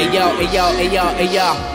Hey yo, hey yo,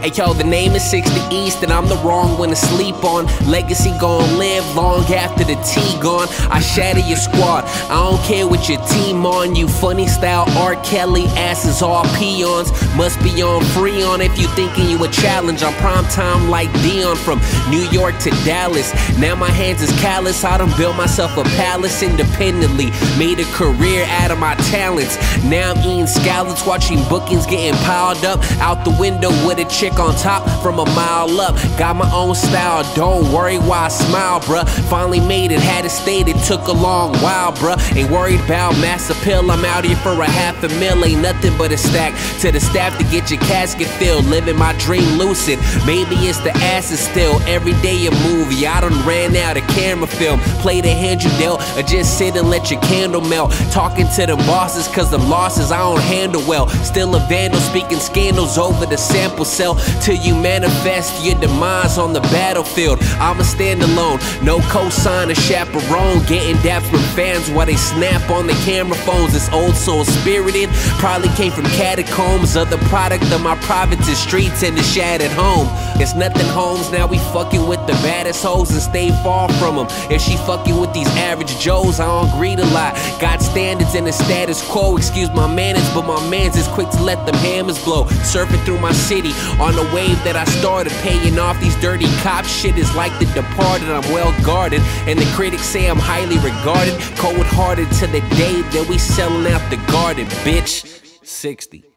hey yo, the name is 60 East, and I'm the wrong one to sleep on. Legacy gon' live long after the T gone. I shatter your squad, I don't care what your team on. You funny style R. Kelly asses all peons. Must be on Freon if you thinking you a challenge. I'm prime time like Deion from New York to Dallas. Now my hands is callous, I done built myself a palace independently. Made a career out of my talents. Now I'm eating scallops, watching bookings getting piled up. Out the window with a chick on top from a mile up. Got my own style, don't worry why I smile, bruh. Finally made it, had to state it took a long while, bruh. Ain't worried about mass appeal, I'm out here for a half a mil, ain't nothing but a stack to the staff to get your casket filled. Living my dream lucid, maybe it's the asses still. Every day a movie, I done ran out of camera film. Play the hand you dealt, or just sit and let your candle melt. Talking to the bosses, cause the losses I don't handle well. Still a vandal, speaking scandals over the sample cell till you manifest your demise on the battlefield. I'm a standalone, no cosign or chaperone. Getting dap from fans while they snap on the camera phones. It's old soul spirited, probably came from catacombs. Of the product of my private streets and the shattered home. It's nothing homes, now we fucking with the baddest hoes and stay far from them. If she fucking with these average Joes, I don't greet a lot. Got standards and the status quo, excuse my manners, but my mans is quick to let them hammers blow. Surfing through my city, on the wave that I started, paying off these dirty cops. Shit is like the departed, I'm well guarded. And the critics say I'm highly regarded. Cold hearted to the day that we selling out the garden, bitch. 60.